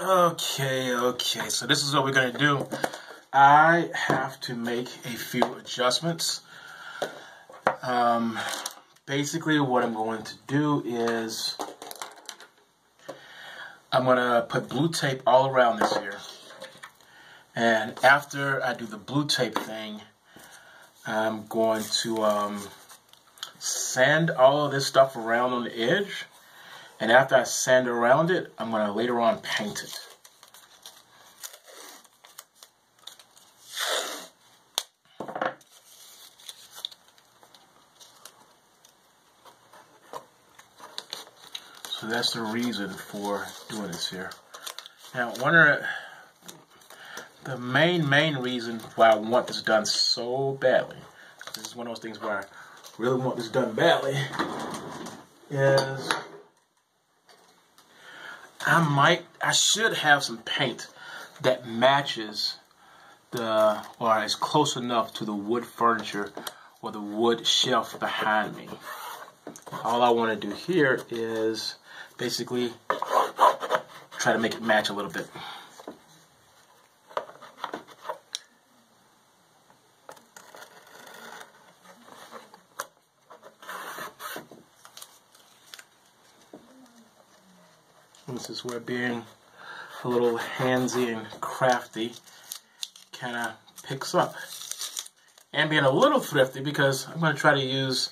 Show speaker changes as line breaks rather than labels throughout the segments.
Okay, okay, so this is what we're gonna do. I have to make a few adjustments. Um, basically what I'm going to do is I'm gonna put blue tape all around this here. And after I do the blue tape thing, I'm going to um, sand all of this stuff around on the edge. And after I sand around it, I'm going to later on paint it. So that's the reason for doing this here. Now, one of the main, main reason why I want this done so badly, this is one of those things where I really want this done badly, is I might, I should have some paint that matches the, or is close enough to the wood furniture or the wood shelf behind me. All I want to do here is basically try to make it match a little bit. This is where being a little handsy and crafty kind of picks up. And being a little thrifty because I'm going to try to use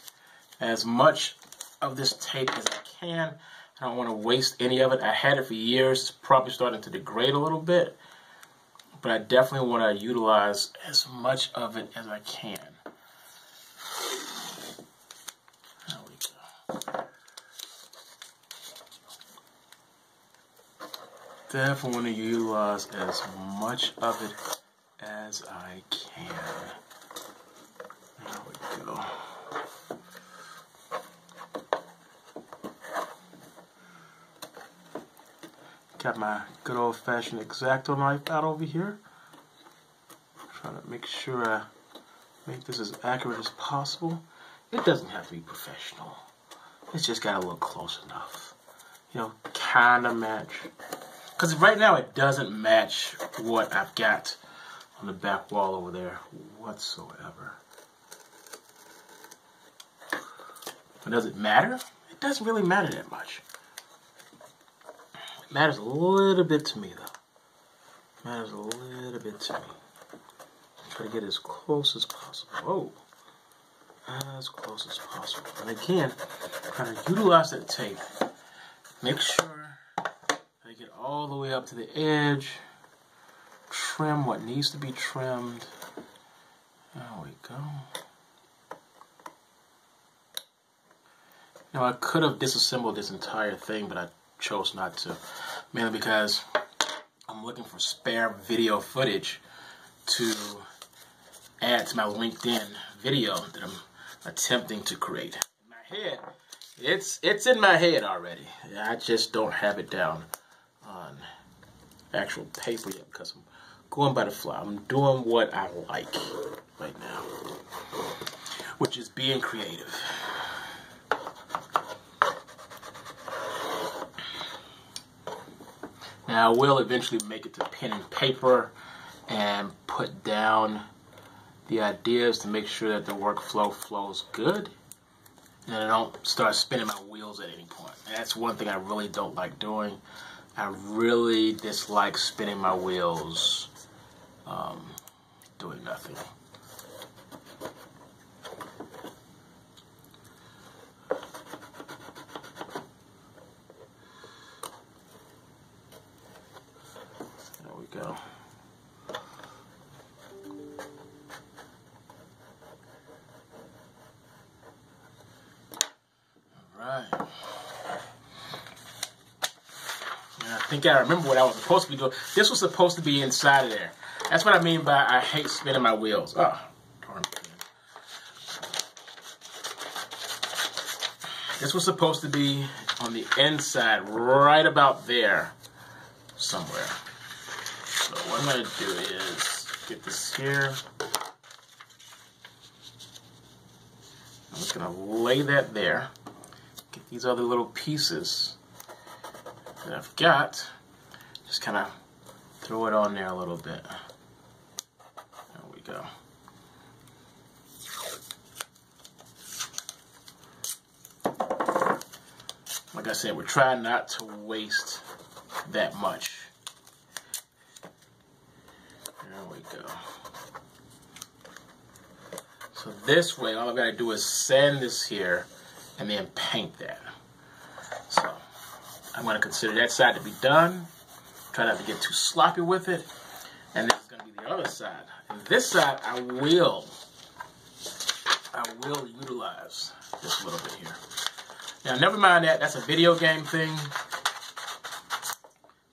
as much of this tape as I can. I don't want to waste any of it. I had it for years. It's probably starting to degrade a little bit. But I definitely want to utilize as much of it as I can. Definitely want to utilize as much of it as I can. There we go. Got my good old fashioned X-Acto knife out over here. Trying to make sure I make this as accurate as possible. It doesn't have to be professional. It's just got to look close enough. You know, kind of match because right now it doesn't match what I've got on the back wall over there whatsoever. But does it matter? It doesn't really matter that much. It matters a little bit to me though. It matters a little bit to me. Try to get as close as possible. Oh, as close as possible. And again, try to utilize that tape. Make sure all the way up to the edge, trim what needs to be trimmed. There we go. Now I could have disassembled this entire thing, but I chose not to. Mainly because I'm looking for spare video footage to add to my LinkedIn video that I'm attempting to create. In my head, it's it's in my head already. I just don't have it down on actual paper yet because I'm going by the fly. I'm doing what I like right now, which is being creative. Now I will eventually make it to pen and paper and put down the ideas to make sure that the workflow flows good and I don't start spinning my wheels at any point. And that's one thing I really don't like doing. I really dislike spinning my wheels um, doing nothing. There we go. I think I remember what I was supposed to be doing. This was supposed to be inside of there. That's what I mean by I hate spinning my wheels. Oh, darn This was supposed to be on the inside, right about there, somewhere. So what I'm to do is get this here. I'm just to lay that there. Get these other little pieces that I've got. Just kind of throw it on there a little bit. There we go. Like I said, we're trying not to waste that much. There we go. So this way, all I've got to do is sand this here and then paint that. I'm going to consider that side to be done. Try not to get too sloppy with it. And this is going to be the other side. And this side, I will, I will utilize this little bit here. Now, never mind that. That's a video game thing.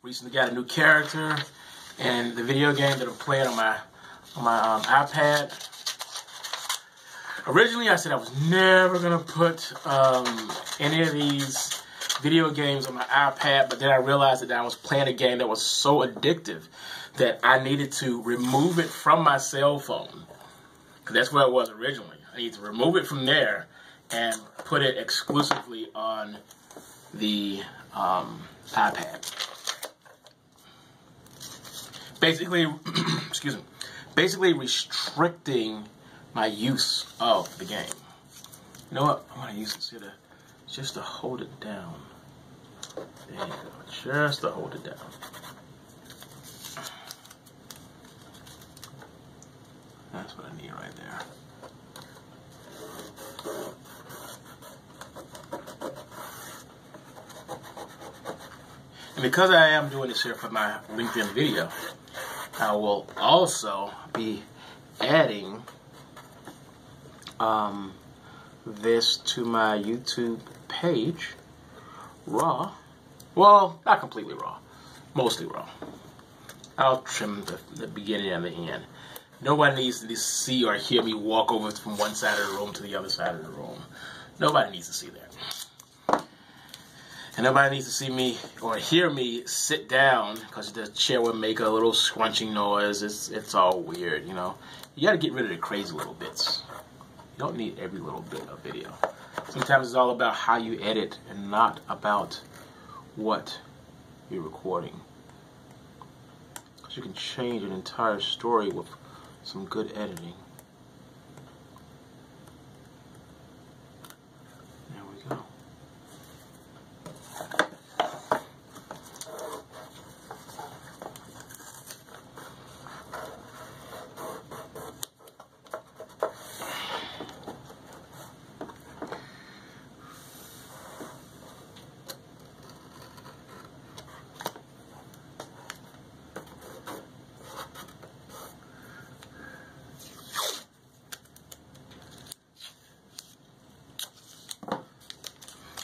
Recently got a new character, and the video game that I'm playing on my on my um, iPad. Originally, I said I was never gonna put um, any of these video games on my iPad, but then I realized that I was playing a game that was so addictive that I needed to remove it from my cell phone. That's where it was originally. I need to remove it from there and put it exclusively on the um, iPad. Basically, excuse me, basically restricting my use of the game. You know what? I'm gonna use this here to just to hold it down. There you go. Just to hold it down. That's what I need right there. And because I am doing this here for my LinkedIn video, I will also be adding um, this to my YouTube page raw. Well, not completely raw, mostly raw. I'll trim the, the beginning and the end. Nobody needs to see or hear me walk over from one side of the room to the other side of the room. Nobody needs to see that. And nobody needs to see me or hear me sit down because the chair would make a little scrunching noise. It's, it's all weird, you know. You got to get rid of the crazy little bits. You don't need every little bit of video. Sometimes it's all about how you edit and not about what you're recording. Because you can change an entire story with some good editing. There we go.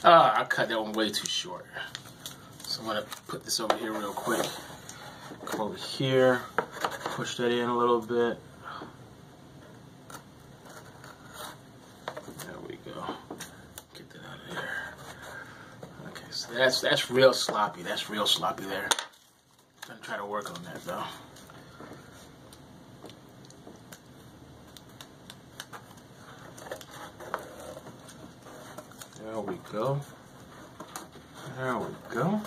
Ah, I cut that one way too short. So I'm gonna put this over here real quick. Come over here, push that in a little bit. There we go. Get that out of there. Okay, so that's that's real sloppy. That's real sloppy there. Gonna try to work on that though. There we go. There we go.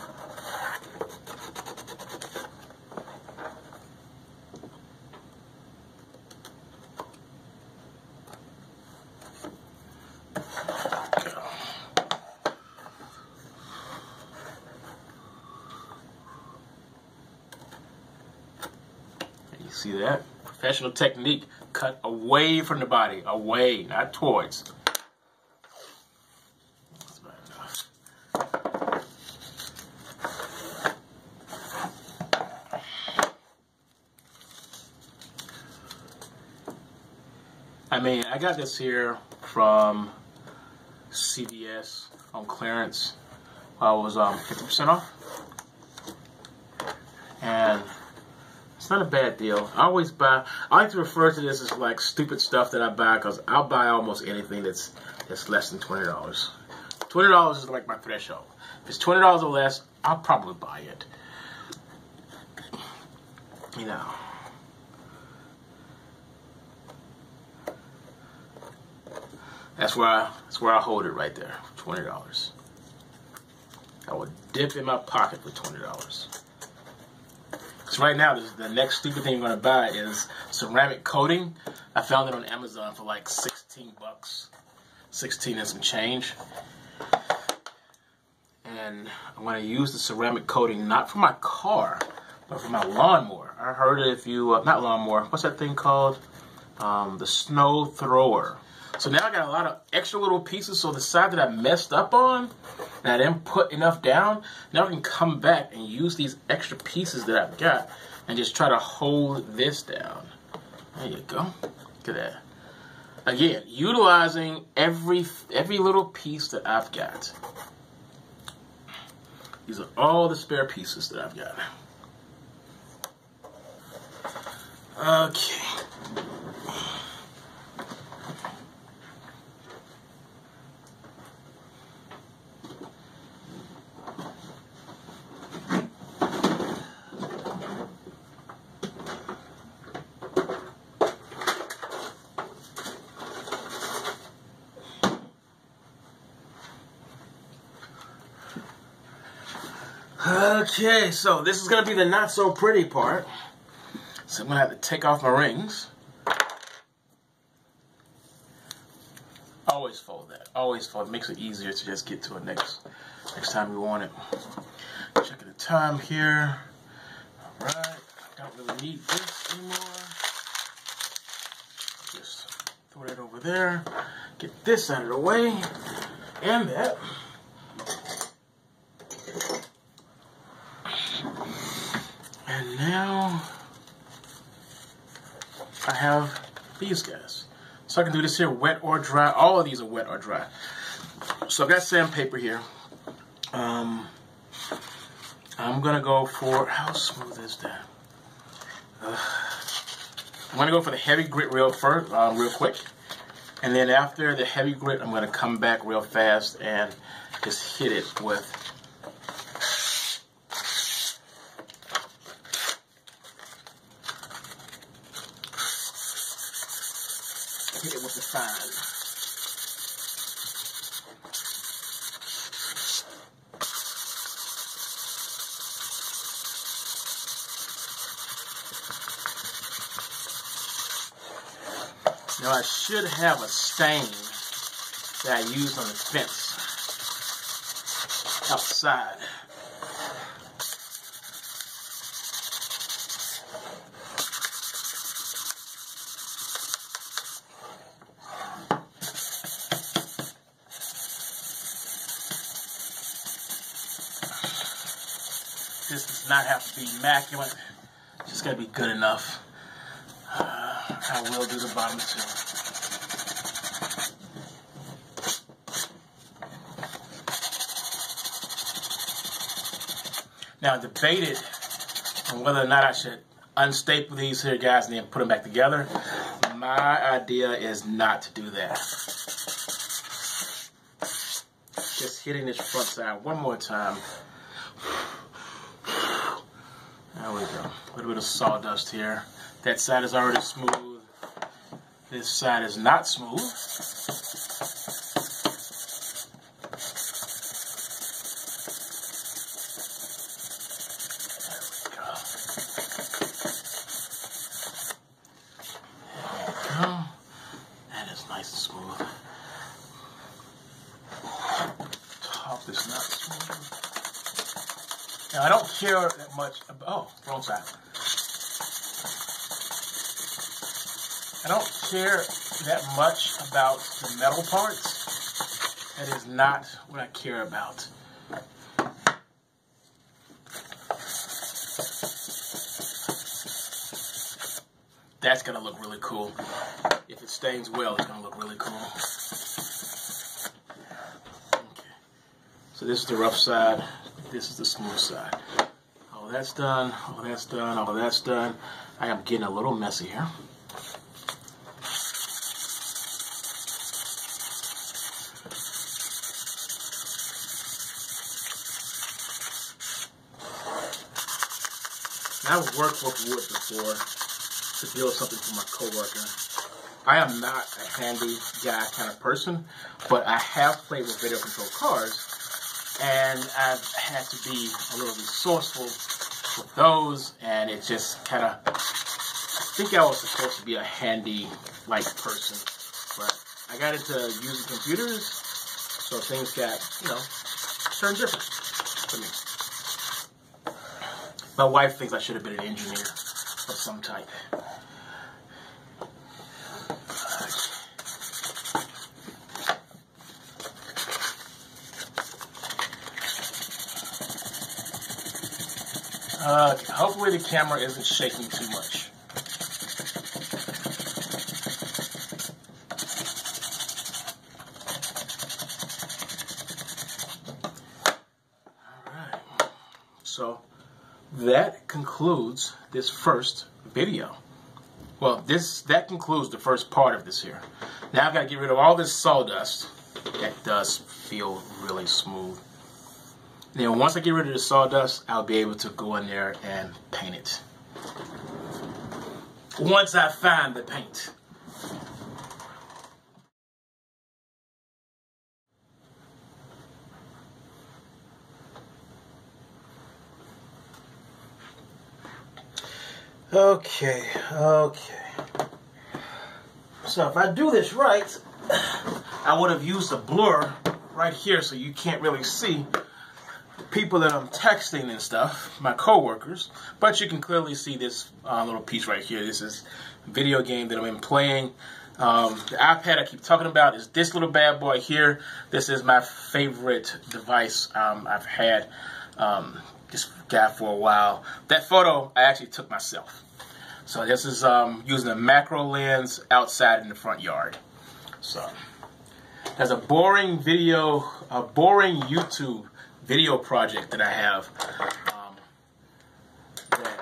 You see that? Professional technique. Cut away from the body. Away, not towards. That's about enough. I mean, I got this here from CVS on clearance. I was um, 50% off. And it's not a bad deal. I always buy, I like to refer to this as like stupid stuff that I buy because I'll buy almost anything that's that's less than $20. $20 is like my threshold. If it's $20 or less, I'll probably buy it. You know. That's where I, that's where I hold it right there, twenty dollars. I will dip in my pocket for $20. Because right now, the next stupid thing I'm going to buy is ceramic coating. I found it on Amazon for like 16 bucks. 16 and some change. And I'm to use the ceramic coating not for my car, but for my lawnmower. I heard it if you, uh, not lawnmower, what's that thing called? Um, the snow thrower. So now I got a lot of extra little pieces. So the side that I messed up on, and I didn't put enough down, now I can come back and use these extra pieces that I've got and just try to hold this down. There you go. Look at that. Again, utilizing every every little piece that I've got. These are all the spare pieces that I've got. Okay. Okay, so this is going to be the not so pretty part. So I'm going to have to take off my rings. Always fold that. Always fold. It makes it easier to just get to it next next time we want it. Checking the time here. Alright. I Don't really need this anymore. Just throw that over there. Get this out of the way. And that. And now I have these guys. So I can do this here wet or dry. All of these are wet or dry. So I've got sandpaper here. Um, I'm going to go for, how smooth is that? Uh, I'm going to go for the heavy grit real first, uh, real quick. And then after the heavy grit, I'm going to come back real fast and just hit it with hit it with the fine. Now I should have a stain that I used on the fence outside. This does not have to be immaculate. It's just gotta be good enough. Uh, I will do the bottom too. Now, I debated on whether or not I should unstaple these here guys and then put them back together. My idea is not to do that. Just hitting this front side one more time. There we go. A little bit of sawdust here. That side is already smooth. This side is not smooth. There we go. There we go. That is nice and smooth. Top is not smooth. Now, I don't care that much about, oh, wrong side. I don't care that much about the metal parts. That is not what I care about. That's going to look really cool. If it stains well, it's to look really cool. Okay. So this is the rough side. This is the smooth side. All that's done. All that's done. All that's done. I am getting a little messy here. I've worked with wood before to build something for my coworker. I am not a handy guy kind of person, but I have played with video control cars and I've had to be a little resourceful with those, and it just kind of, I think I was supposed to be a handy, like, person, but I got into using computers, so things got, you know, turned different for me. My wife thinks I should have been an engineer of some type. Uh, hopefully the camera isn't shaking too much. Alright, so that concludes this first video. Well, this that concludes the first part of this here. Now I've got to get rid of all this sawdust. That does feel really smooth. Then once I get rid of the sawdust, I'll be able to go in there and paint it. Once I find the paint. Okay, okay. So if I do this right, I would have used a blur right here so you can't really see people that I'm texting and stuff, my coworkers, but you can clearly see this uh, little piece right here. This is video game that I've been playing. Um, the iPad I keep talking about is this little bad boy here. This is my favorite device um, I've had um, this guy for a while. That photo I actually took myself. So this is um, using a macro lens outside in the front yard. So there's a boring video, a boring YouTube video project that I have um, that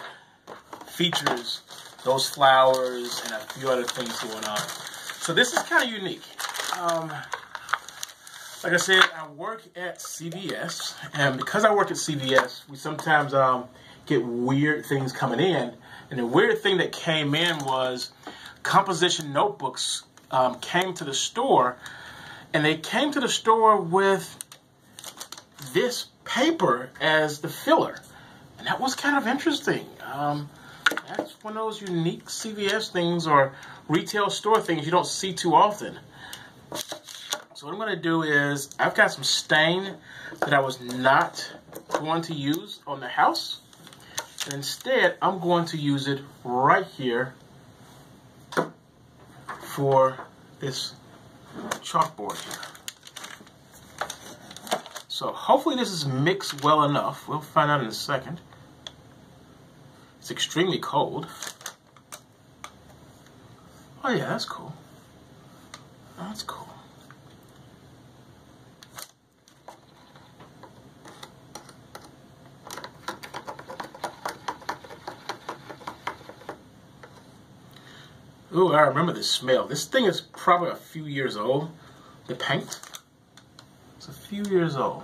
features those flowers and a few other things going on. So this is kind of unique. Um, like I said, I work at CVS, and because I work at CVS, we sometimes um, get weird things coming in. And the weird thing that came in was composition notebooks um, came to the store, and they came to the store with this paper as the filler. And that was kind of interesting. Um, that's one of those unique CVS things or retail store things you don't see too often. So what I'm going to do is, I've got some stain that I was not going to use on the house. And instead, I'm going to use it right here for this chalkboard here. So hopefully this is mixed well enough. We'll find out in a second. It's extremely cold. Oh yeah, that's cool. That's cool. Ooh, I remember the smell. This thing is probably a few years old. The paint. It's a few years old.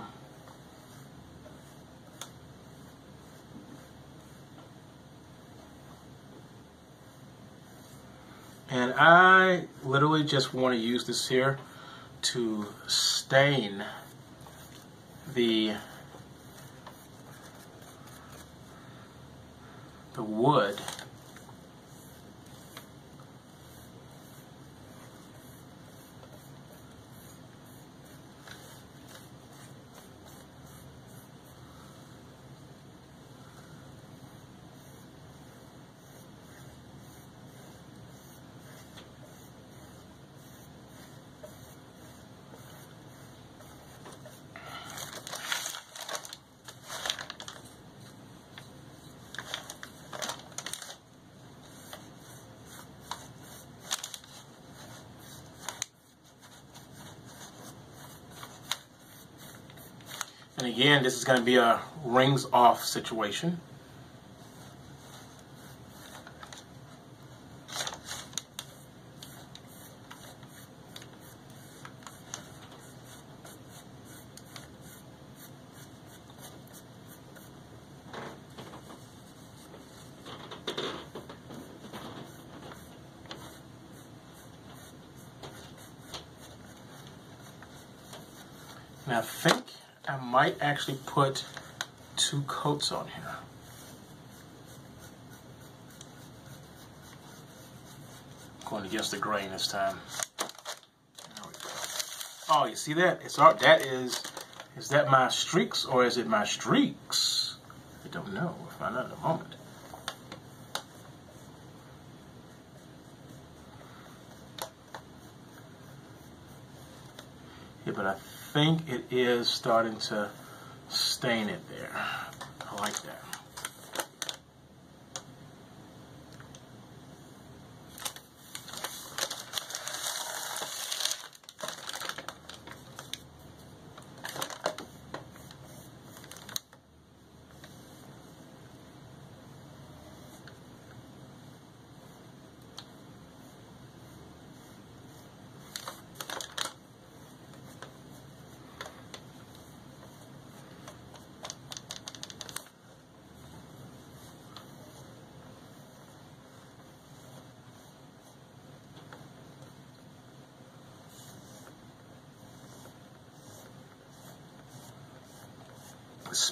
And I literally just want to use this here to stain the the wood And again, this is going to be a rings off situation. And I think I might actually put two coats on here. Going against the grain this time. Oh, you see that? It's all, that is, is that my streaks or is it my streaks? I don't know. We'll find out in a moment. Yeah, but I think it is starting to stain it there. I like that.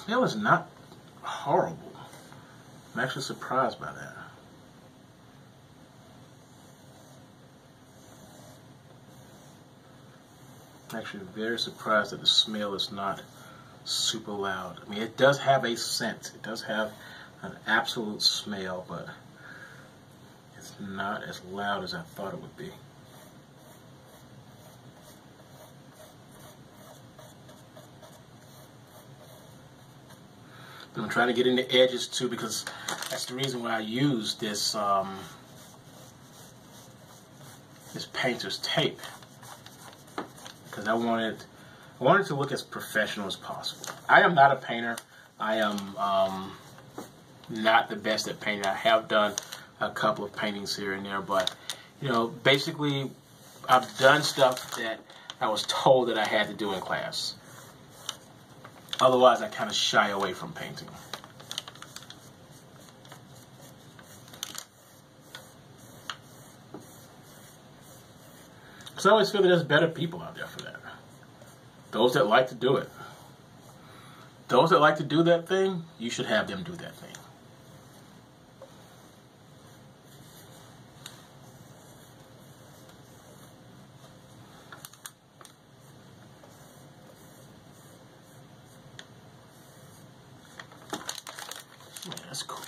Smell is not horrible. I'm actually surprised by that. I'm actually very surprised that the smell is not super loud. I mean, it does have a scent. It does have an absolute smell, but it's not as loud as I thought it would be. I'm trying to get in the edges too because that's the reason why I use this um, this painter's tape because I wanted I wanted to look as professional as possible. I am not a painter. I am um, not the best at painting. I have done a couple of paintings here and there, but you know, basically, I've done stuff that I was told that I had to do in class. Otherwise, I kind of shy away from painting. Because I always feel that there's better people out there for that. Those that like to do it. Those that like to do that thing, you should have them do that thing. that's cool.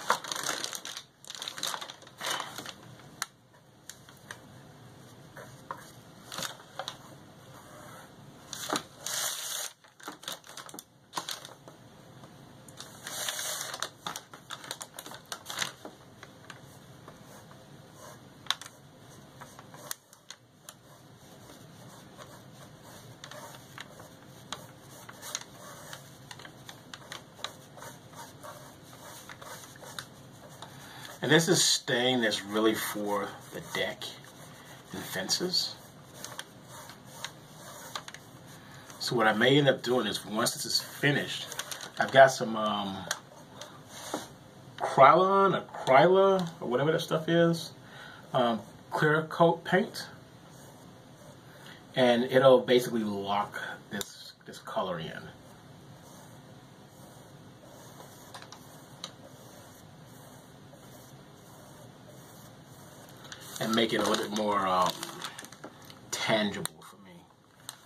And this is stain that's really for the deck and fences. So what I may end up doing is once this is finished, I've got some um, Krylon or Kryla or whatever that stuff is, um, clear coat paint. And it'll basically lock this, this color in. And make it a little bit more um, tangible for me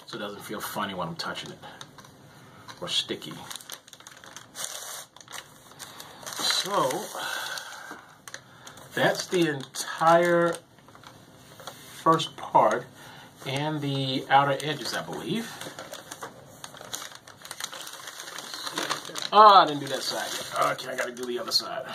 so it doesn't feel funny when I'm touching it or sticky. So that's the entire first part and the outer edges, I believe. Oh, I didn't do that side yet. Okay, I gotta do the other side.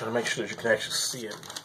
Trying to make sure that you can actually see it.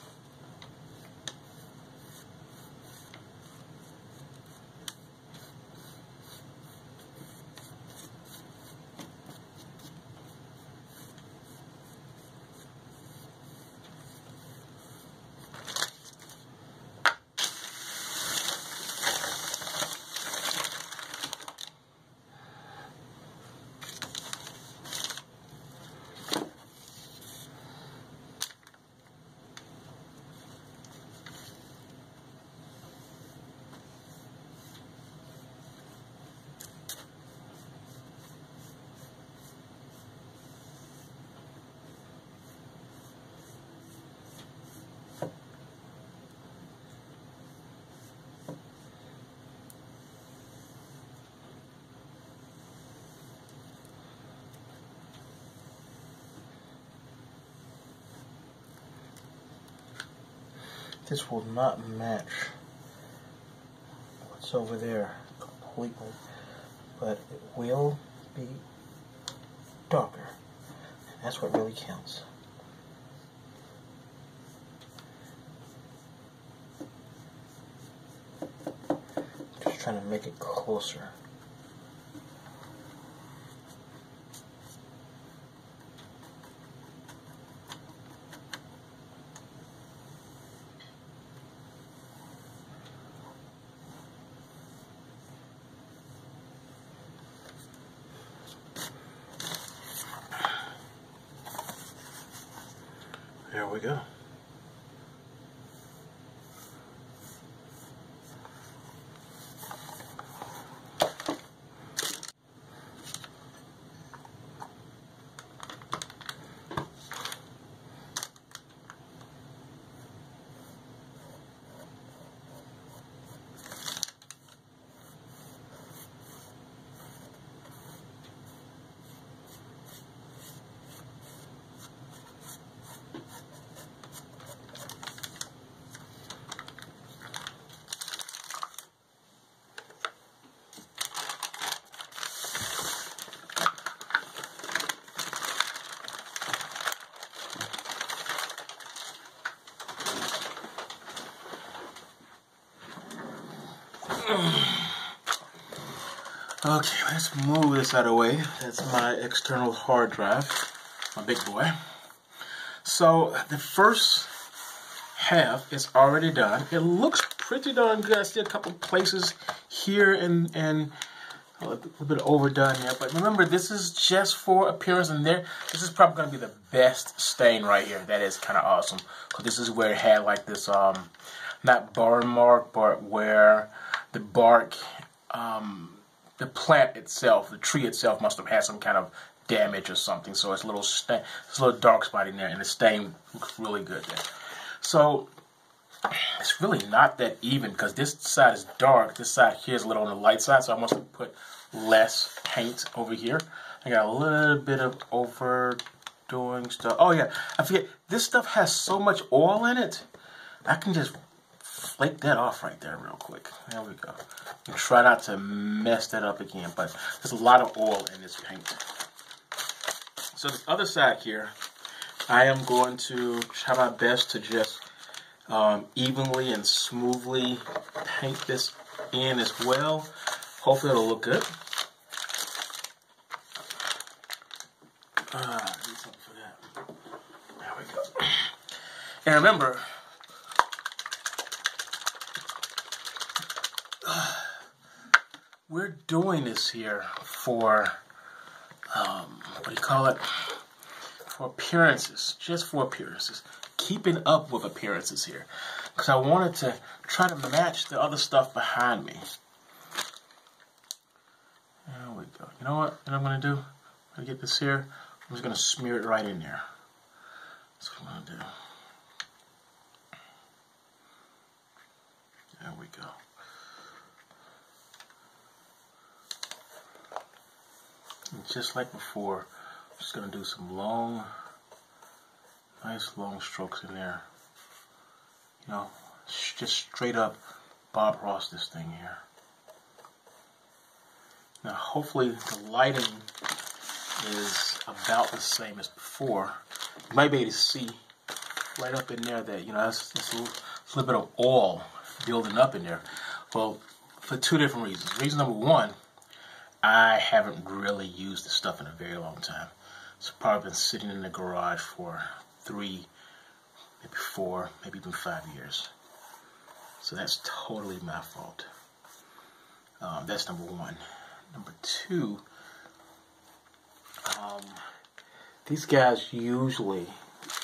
This will not match what's over there completely, but it will be darker. And that's what really counts. Just trying to make it closer. There we go. Okay, let's move this out of the way. That's my external hard drive, my big boy. So the first half is already done. It looks pretty darn good. I see a couple places here and and a little bit overdone here. But remember, this is just for appearance, and there, this is probably going to be the best stain right here. That is kind of awesome. Because this is where it had like this, um, not burn mark, but where the bark um, the plant itself, the tree itself, must have had some kind of damage or something. So it's a little stain, it's a little dark spot in there, and the stain looks really good there. So it's really not that even because this side is dark. This side here is a little on the light side, so I must have put less paint over here. I got a little bit of overdoing stuff. Oh yeah, I forget. This stuff has so much oil in it. I can just flake that off right there real quick. There we go. And try not to mess that up again, but there's a lot of oil in this paint. So this other side here, I am going to try my best to just um, evenly and smoothly paint this in as well. Hopefully it'll look good. Uh, there we go. And remember, we're doing this here for, um, what do you call it? For appearances, just for appearances. Keeping up with appearances here. Because I wanted to try to match the other stuff behind me. There we go. You know what, what I'm going to do? I'm going to get this here. I'm just going to smear it right in there. That's what I'm going to do. There we go. Just like before, I'm just going to do some long, nice long strokes in there. You know, just straight up Bob Ross this thing here. Now hopefully the lighting is about the same as before. You might be able to see right up in there that, you know, that's, that's a, little, a little bit of oil building up in there. Well, for two different reasons. Reason number one, I haven't really used this stuff in a very long time. It's probably been sitting in the garage for three, maybe four, maybe even five years. So that's totally my fault. Um, that's number one. Number two, um, these guys usually,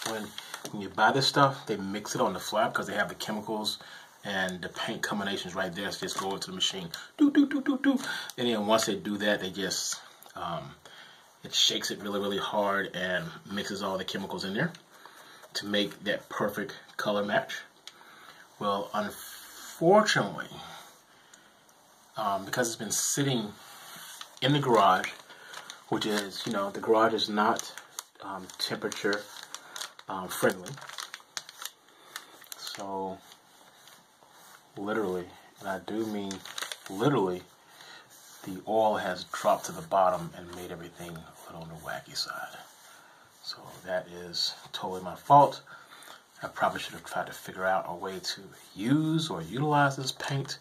when when you buy this stuff, they mix it on the fly because they have the chemicals and the paint combinations right there just go into the machine. Do do do do do and then once they do that they just um, it shakes it really really hard and mixes all the chemicals in there to make that perfect color match. Well unfortunately um, because it's been sitting in the garage which is you know the garage is not um, temperature um, friendly. So literally, and I do mean literally, the oil has dropped to the bottom and made everything a little on the wacky side. So that is totally my fault. I probably should have tried to figure out a way to use or utilize this paint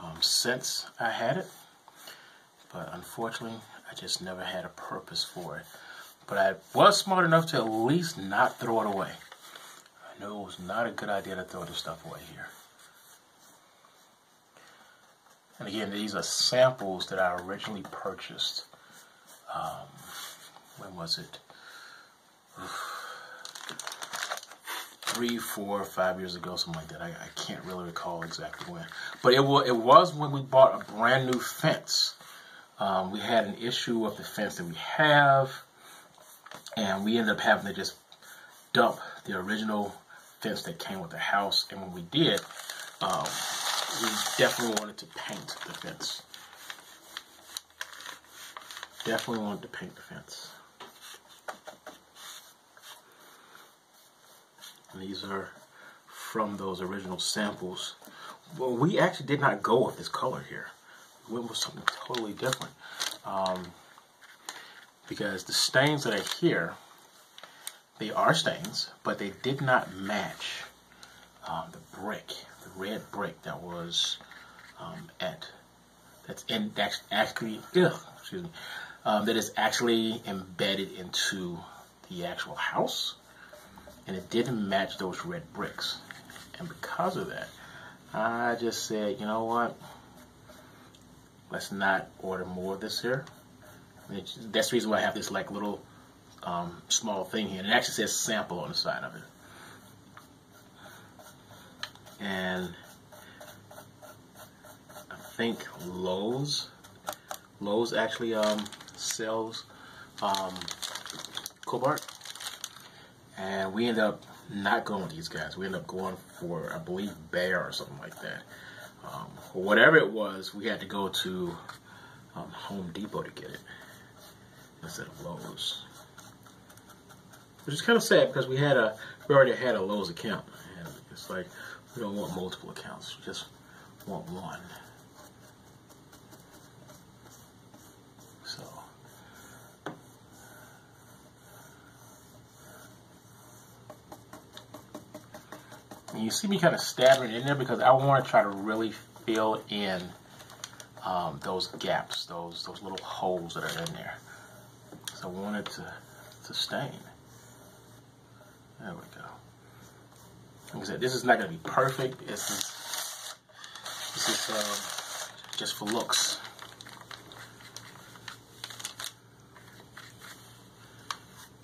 um, since I had it. But unfortunately, I just never had a purpose for it. But I was smart enough to at least not throw it away. I know it was not a good idea to throw this stuff away here. And again, these are samples that I originally purchased. Um, when was it? Three, four, five years ago, something like that. I, I can't really recall exactly when. But it, was, it was when we bought a brand new fence. Um, we had an issue with the fence that we have, and we ended up having to just dump the original fence that came with the house. And when we did, um, we definitely wanted to paint the fence. Definitely wanted to paint the fence. And these are from those original samples. Well, we actually did not go with this color here. We went with something totally different. Um, because the stains that are here, they are stains, but they did not match um, the brick, red brick that was um, at, that's in, that's actually, ugh, excuse me, um, that is actually embedded into the actual house and it didn't match those red bricks. And because of that, I just said, you know what? Let's not order more of this here. that's the reason why I have this like little um, small thing here. And it actually says sample on the side of it. And I think Lowe's, Lowe's actually um, sells um, Kobalt and we end up not going with these guys. We end up going for, I believe, Behr or something like that. Um, whatever it was, we had to go to um, Home Depot to get it instead of Lowe's. Which is kind of sad because we had a, we already had a Lowe's account, and it's like we don't want multiple accounts, we just want one. And you see me kind of stabbing in there because I want to try to really fill in um, those gaps, those those little holes that are in there. So I want it to, to. There we go. Like I said, this is not going to be perfect. This is, this is um, just for looks.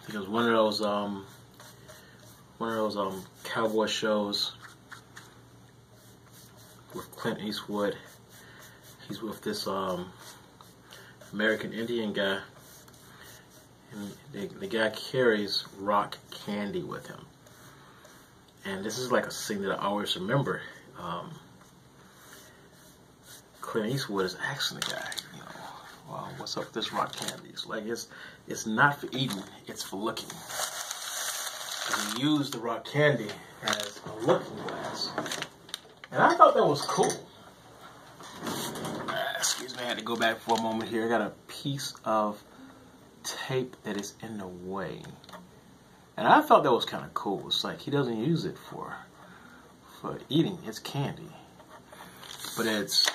Because one of those um, one of those um, cowboy shows with Clint Eastwood. He's with this um, American Indian guy. And the, the guy carries rock candy with him. And this is like a scene that I always remember. Um, Clint Eastwood is asking the guy, you know, well, what's up with this rock candy? It's like it's it's not for eating, it's for looking we used the rock candy as a looking glass. And I thought that was cool. Uh, excuse me, I had to go back for a moment here. I got a piece of tape that is in the way. And I thought that was kind of cool. It's like he doesn't use it for for eating. It's candy. But it's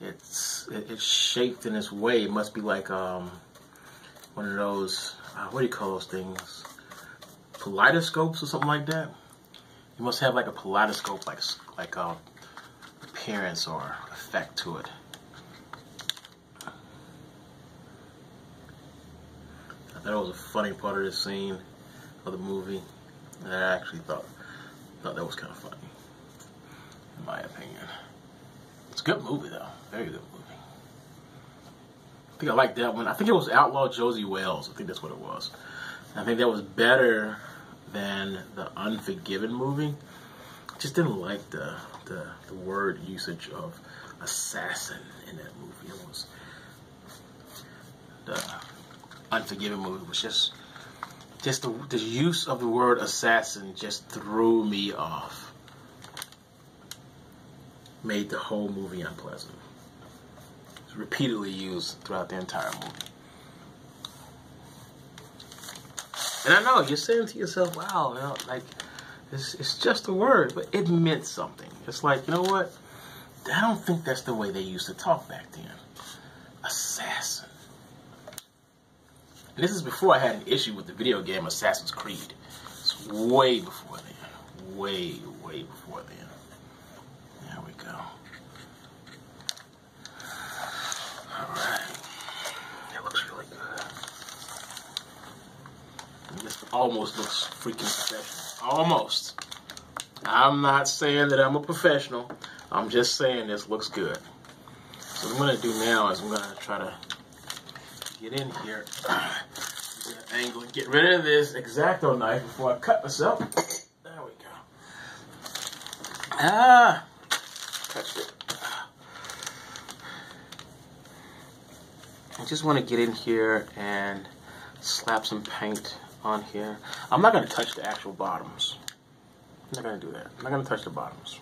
it's it's shaped in this way. It must be like um one of those uh, what do you call those things? kaleidoscopes or something like that. You must have like a kaleidoscope, like like uh, appearance or effect to it. I thought it was a funny part of the scene of the movie. And I actually thought thought that was kind of funny, in my opinion. It's a good movie though, very good movie. I think I like that one. I think it was Outlaw Josey Wales. I think that's what it was. I think that was better than the Unforgiven movie. Just didn't like the, the, the word usage of assassin in that movie. It was the Unforgiven movie was just just the, the use of the word assassin just threw me off. made the whole movie unpleasant. Repeatedly used throughout the entire movie. And I know you're saying to yourself, wow, you know, like, it's, it's just a word, but it meant something. It's like, you know what? I don't think that's the way they used to talk back then. Assassin. And this is before I had an issue with the video game Assassin's Creed. It's way before then. Way, way before then. There we go. Alright. Looks really good. This almost looks freaking professional. Almost. I'm not saying that I'm a professional. I'm just saying this looks good. So what I'm going to do now is I'm going to try to get in here, get get rid of this X-Acto knife before I cut myself. There we go. Ah! Touched it. I just want to get in here and slap some paint on here. I'm not going to touch the actual bottoms. I'm not going to do that. I'm not going to touch the bottoms.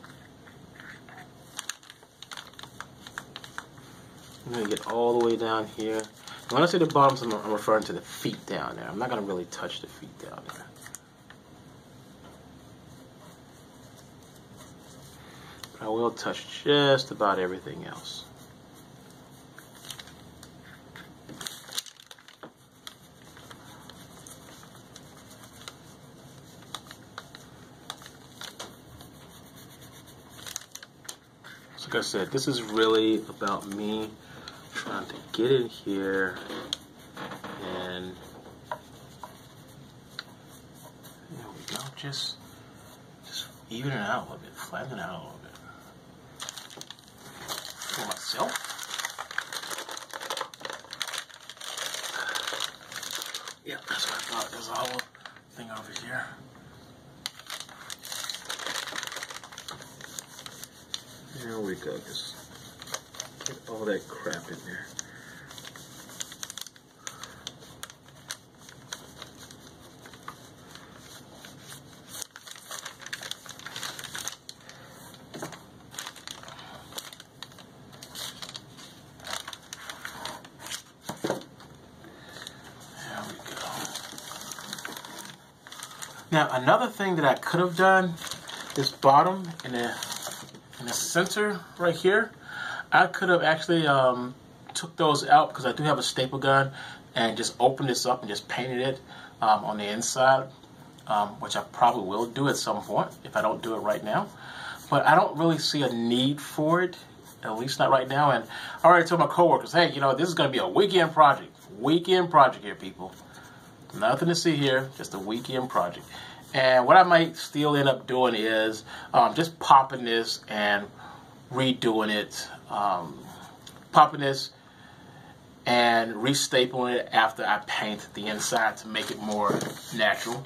I'm going to get all the way down here. When I say the bottoms, I'm, I'm referring to the feet down there. I'm not going to really touch the feet down there. I will touch just about everything else. So like I said, this is really about me trying to get in here and there we go. Just just even it out a little bit, flatten it out a little bit. For myself. Yeah, that's what I thought. There's a whole thing over here. There we go. Just get all that crap in there. Now another thing that I could have done, this bottom in the in the center right here, I could have actually um, took those out because I do have a staple gun and just opened this up and just painted it um, on the inside, um, which I probably will do at some point if I don't do it right now. But I don't really see a need for it, at least not right now. And I already told my coworkers, hey, you know, this is going to be a weekend project. Weekend project here, people. Nothing to see here, just a weekend project. And what I might still end up doing is um, just popping this and redoing it, um, popping this and restapling it after I paint the inside to make it more natural.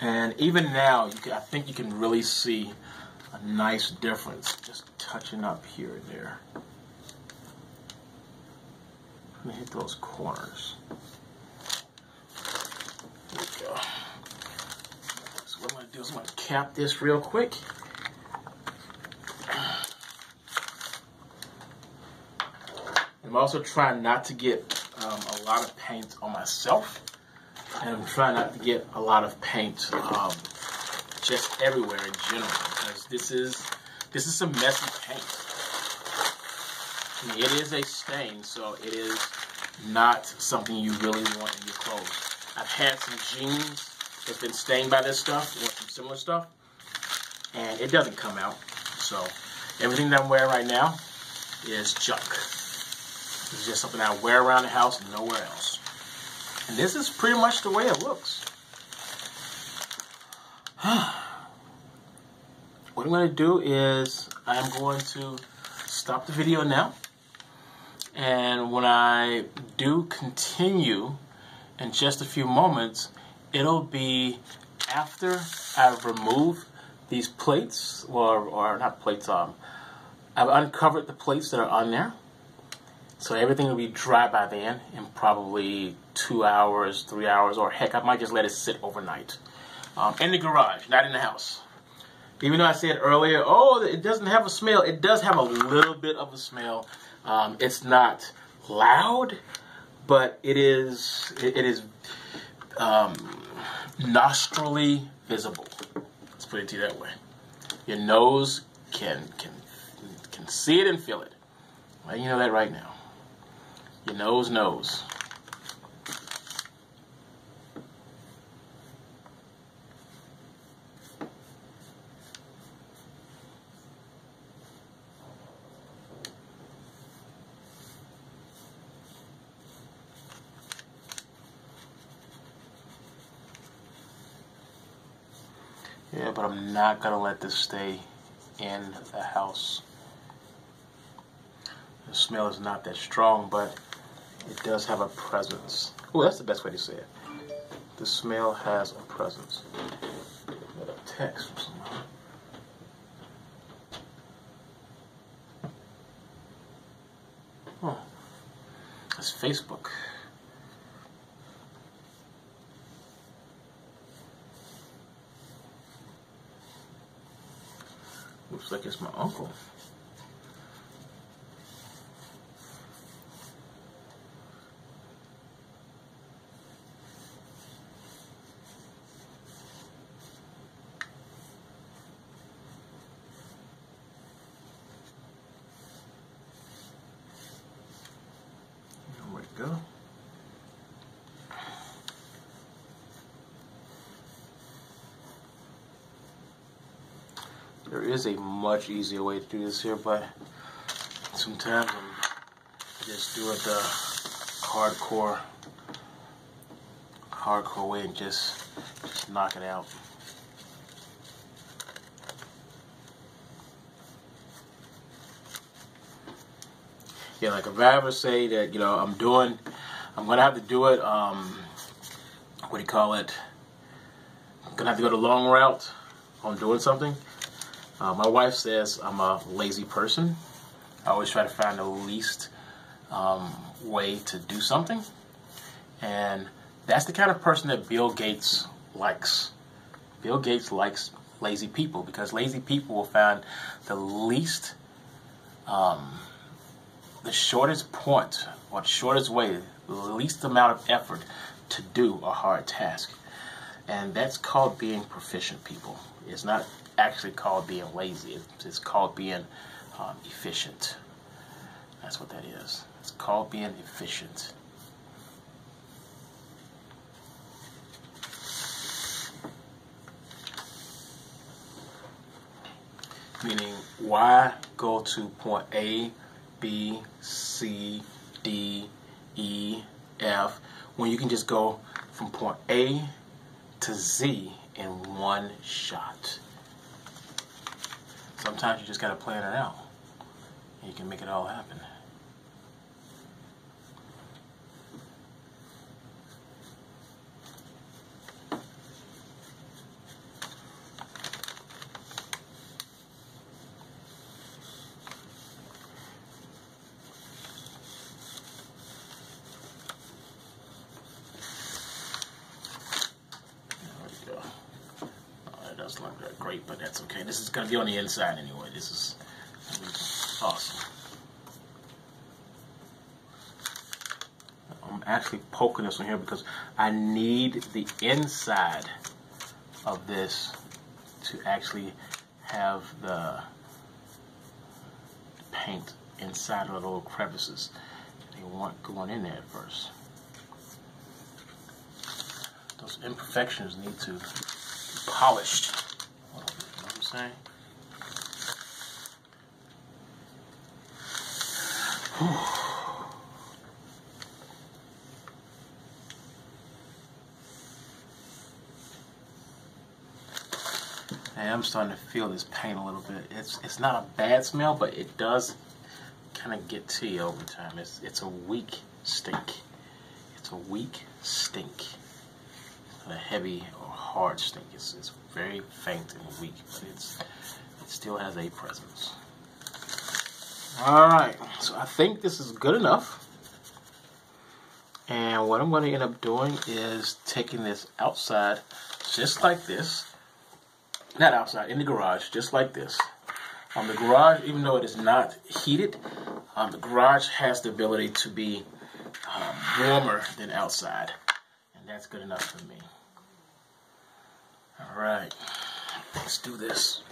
And even now, you can, I think you can really see a nice difference just touching up here and there. Let me hit those corners. There we go. So what I'm going to do is I'm going to cap this real quick. I'm also trying not to get um, a lot of paint on myself. And I'm trying not to get a lot of paint um, just everywhere in general. Because this is, this is some messy paint. I mean, it is a stain, so it is not something you really want in your clothes. I've had some jeans that's been stained by this stuff, or some similar stuff, and it doesn't come out. So everything that I'm wearing right now is junk. This is just something I wear around the house and nowhere else. And this is pretty much the way it looks. what I'm going to do is I'm going to stop the video now. And when I do continue in just a few moments, it'll be after I've removed these plates, or, or not plates, um, I've uncovered the plates that are on there. So everything will be dry by then in probably two hours, three hours, or heck, I might just let it sit overnight. Um, in the garage, not in the house. Even though I said earlier, oh, it doesn't have a smell. It does have a little bit of a smell. Um, it's not loud, but it is it, it is um, nostrily visible. Let's put it to you that way. Your nose can can can see it and feel it. Well, you know that right now. Your nose knows. Yeah, but I'm not gonna let this stay in the house. The smell is not that strong, but it does have a presence. Oh, that's the best way to say it. The smell has a presence. Got a text from someone. Oh, that's Facebook. Looks like it's my uncle. Where'd it go? There is a much easier way to do this here, but sometimes I'm just doing the hardcore, hardcore way and just, just knock it out. Yeah, like if I ever say that, you know, I'm doing, I'm gonna have to do it. Um, what do you call it? I'm gonna have to go the long route on doing something. Uh, my wife says I'm a lazy person. I always try to find the least um, way to do something. And that's the kind of person that Bill Gates likes. Bill Gates likes lazy people because lazy people will find the least, um, the shortest point or the shortest way, the least amount of effort to do a hard task. And that's called being proficient people. It's not actually called being lazy. It's called being um, efficient. That's what that is. It's called being efficient. Meaning, why go to point A, B, C, D, E, F, when you can just go from point A to Z in one shot? Sometimes you just got to plan it out. You can make it all happen. There we go. Oh, that doesn't look that great, but that's to be on the inside anyway. This is awesome. I'm actually poking this one here because I need the inside of this to actually have the paint inside of the little crevices. They want going in there at first. Those imperfections need to be polished. You know what I'm saying? Hey, I'm starting to feel this pain a little bit. It's it's not a bad smell, but it does kind of get to you over time. It's it's a weak stink. It's a weak stink. Not a heavy or hard stink. It's it's very faint and weak, but it's it still has a presence. All right, so I think this is good enough. And what I'm going to end up doing is taking this outside just like this not outside, in the garage, just like this. Um, the garage, even though it is not heated, um, the garage has the ability to be um, warmer than outside. And that's good enough for me. All right, let's do this.